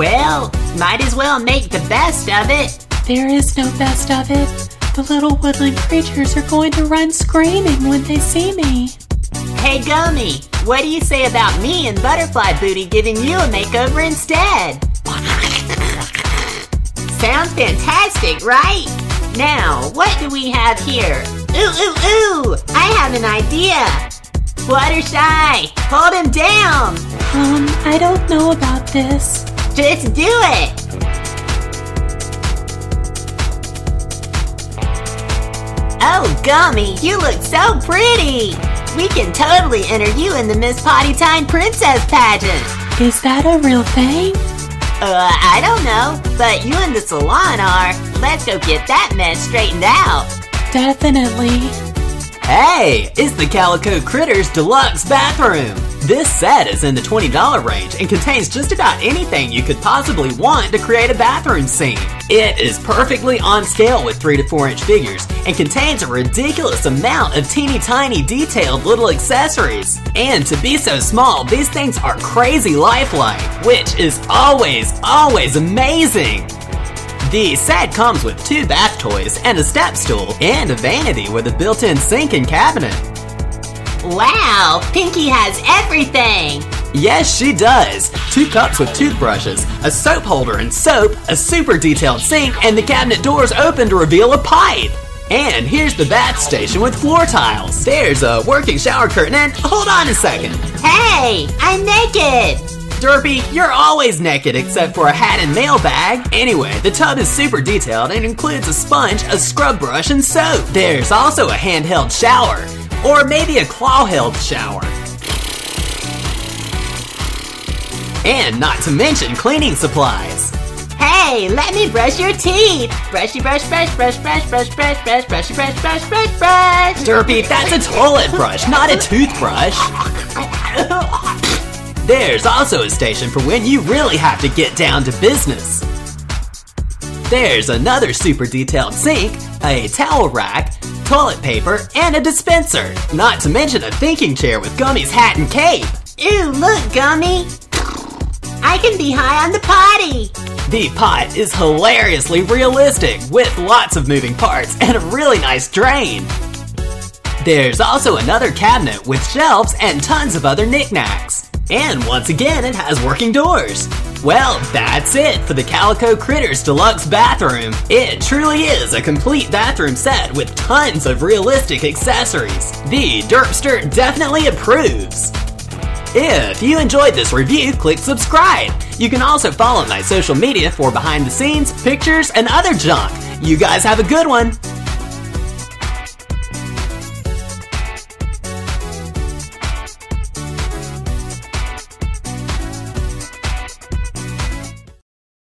Well, might as well make the best of it. There is no best of it. The little woodland creatures are going to run screaming when they see me. Hey Gummy, what do you say about me and Butterfly Booty giving you a makeover instead? Sounds fantastic, right? Now, what do we have here? Ooh, ooh, ooh! I have an idea! Fluttershy, hold him down! Um, I don't know about this. Just do it! Oh, Gummy, you look so pretty! We can totally enter you in the Miss Potty Time Princess pageant! Is that a real thing? Uh, I don't know, but you and the salon are. Let's go get that mess straightened out. Definitely. Hey, it's the Calico Critters Deluxe Bathroom. This set is in the $20 range and contains just about anything you could possibly want to create a bathroom scene. It is perfectly on scale with 3 to 4 inch figures and contains a ridiculous amount of teeny tiny detailed little accessories. And to be so small, these things are crazy lifelike, which is always, always amazing. The set comes with two bath toys and a step stool and a vanity with a built-in sink and cabinet. Wow, Pinkie has everything! Yes, she does. Two cups with toothbrushes, a soap holder and soap, a super detailed sink, and the cabinet doors open to reveal a pipe. And here's the bath station with floor tiles. There's a working shower curtain and hold on a second. Hey, I'm naked! Derpy, you're always naked except for a hat and mail bag. Anyway, the tub is super detailed and includes a sponge, a scrub brush, and soap. There's also a handheld shower, or maybe a claw-held shower. And not to mention cleaning supplies. Hey, let me brush your teeth! Brushy brush, brush, brush, brush, brush, brush, brush, brushy brush, brush, brush, brush! Derpy, that's a toilet brush, not a toothbrush. There's also a station for when you really have to get down to business. There's another super detailed sink, a towel rack, toilet paper, and a dispenser. Not to mention a thinking chair with Gummy's hat and cape. Ew, look, Gummy! I can be high on the potty! The pot is hilariously realistic with lots of moving parts and a really nice drain. There's also another cabinet with shelves and tons of other knickknacks. And once again, it has working doors. Well, that's it for the Calico Critters Deluxe Bathroom. It truly is a complete bathroom set with tons of realistic accessories. The Derpster definitely approves. If you enjoyed this review, click subscribe. You can also follow my social media for behind the scenes, pictures, and other junk. You guys have a good one.